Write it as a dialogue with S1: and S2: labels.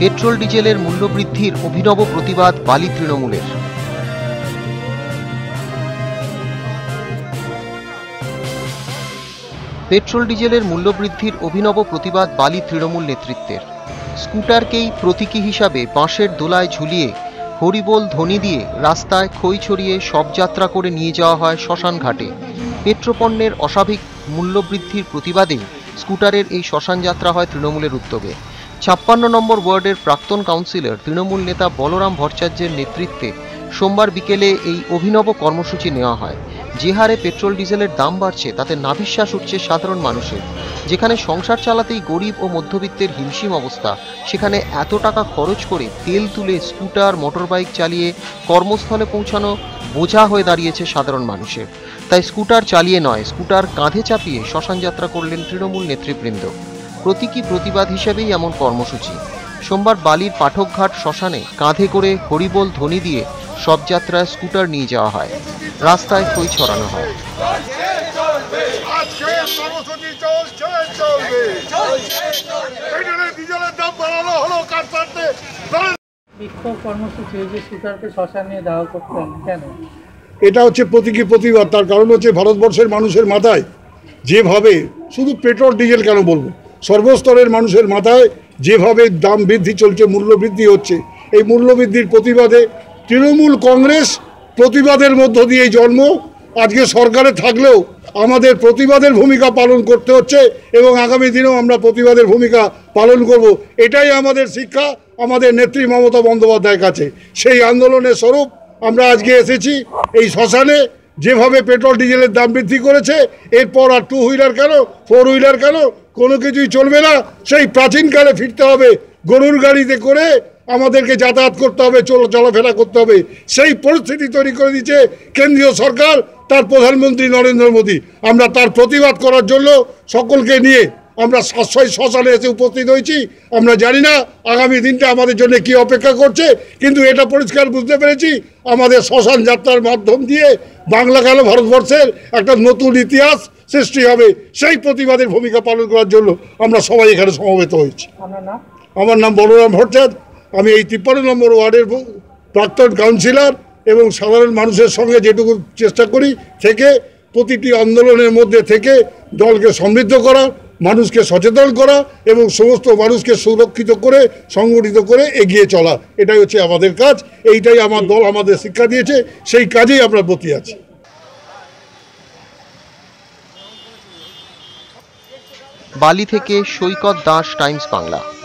S1: petrol ডিজেলের মূল্যবৃদ্ধির অভিনব প্রতিবাদ বালি তৃণমূলের পেট্রোল ডিজেলের মূল্যবৃদ্ধির অভিনব প্রতিবাদ বালি তৃণমূল নেতৃত্বের স্কুটারকেই প্রতীকী হিসাবে বাঁশের দোলায় ঝুলিয়ে হরিবোল ধ্বনি দিয়ে রাস্তায় খই ছড়িয়ে শবযাত্রা করে নিয়ে যাওয়া হয় শ্মশান ঘাটে পেট্রোপণ্যের অস্বাভাবিক মূল্যবৃদ্ধির প্রতিবাদে স্কুটারের এই শ্মশান যাত্রা হয় তৃণমূলের উদ্যোগে ছাপ্পান্ন নম্বর ওয়ার্ডের প্রাক্তন কাউন্সিলর তৃণমূল নেতা বলরাম ভট্টাচার্যের নেতৃত্বে সোমবার বিকেলে এই অভিনব কর্মসূচি নেওয়া হয় যে হারে পেট্রোল ডিজেলের দাম বাড়ছে তাতে নাভিশ্বাস উঠছে সাধারণ মানুষের যেখানে সংসার চালাতেই গরিব ও মধ্যবিত্তের হিমশিম অবস্থা সেখানে এত টাকা খরচ করে তেল তুলে স্কুটার মোটরবাইক চালিয়ে কর্মস্থলে পৌঁছানো বোঝা হয়ে দাঁড়িয়েছে সাধারণ মানুষের তাই স্কুটার চালিয়ে নয় স্কুটার কাঁধে চাপিয়ে শ্মশান যাত্রা করলেন তৃণমূল নেতৃবৃন্দ প্রতীকী প্রতিবাদ হিসেবেই এমন কর্মসূচি সোমবার বালির পাঠকঘাট শ্মশানে কাঁধে করে হরিবোল ধ্বনি দিয়ে যাত্রায় স্কুটার নিয়ে যাওয়া হয় রাস্তায় খই ছড়ানো হয়
S2: বিক্ষোভ কর্মসূচি যে দাহ করতেন কেন এটা হচ্ছে প্রতীকী প্রতিবাদ তার কারণ হচ্ছে ভারতবর্ষের মানুষের মাথায় যেভাবে শুধু পেট্রোল ডিজেল কেন বলবো সর্বস্তরের মানুষের মাথায় যেভাবে দাম বৃদ্ধি চলছে মূল্যবৃদ্ধি হচ্ছে এই মূল্যবৃদ্ধির প্রতিবাদে তৃণমূল কংগ্রেস প্রতিবাদের মধ্য দিয়ে জন্ম আজকে সরকারে থাকলেও আমাদের প্রতিবাদের ভূমিকা পালন করতে হচ্ছে এবং আগামী দিনেও আমরা প্রতিবাদের ভূমিকা পালন করব এটাই আমাদের শিক্ষা আমাদের নেত্রী মমতা বন্দ্যোপাধ্যায়ের কাছে সেই আন্দোলনের স্বরূপ আমরা আজকে এসেছি এই শ্মশানে যেভাবে পেট্রোল ডিজেলের দাম বৃদ্ধি করেছে এরপর আর টু হুইলার কেন ফোর হুইলার কেন কোনো কিছুই চলবে না সেই প্রাচীনকালে ফিরতে হবে গরুর গাড়িতে করে আমাদেরকে যাতায়াত করতে হবে চলাফেরা করতে হবে সেই পরিস্থিতি তৈরি করে দিচ্ছে কেন্দ্রীয় সরকার তার প্রধানমন্ত্রী নরেন্দ্র মোদী আমরা তার প্রতিবাদ করার জন্য সকলকে নিয়ে আমরা সাশ্রয় শ্মশানে এসে উপস্থিত হয়েছি আমরা জানি না আগামী দিনটা আমাদের জন্য কি অপেক্ষা করছে কিন্তু এটা পরিষ্কার বুঝতে পেরেছি আমাদের শ্মশান যাত্রার মাধ্যম দিয়ে বাংলা কেন ভারতবর্ষের একটা নতুন ইতিহাস সৃষ্টি হবে সেই প্রতিবাদের ভূমিকা পালন করার জন্য আমরা সবাই এখানে সমবেত হয়েছি আমার নাম বলরাম ভট্টাচার্য আমি এই তিপ্পান্ন নম্বর ওয়ার্ডের প্রাক্তন কাউন্সিলর এবং সাধারণ মানুষের সঙ্গে যেটুকু চেষ্টা করি থেকে প্রতিটি আন্দোলনের মধ্যে থেকে দলকে সমৃদ্ধ করার মানুষকে সচেতন করা এবং সমস্ত মানুষকে সুরক্ষিত করে সংগঠিত করে এগিয়ে চলা এটাই হচ্ছে আমাদের কাজ এইটাই আমার দল আমাদের শিক্ষা দিয়েছে সেই কাজেই আমরা ব্রতী আছি বালি থেকে সৈকত
S1: দাস টাইমস বাংলা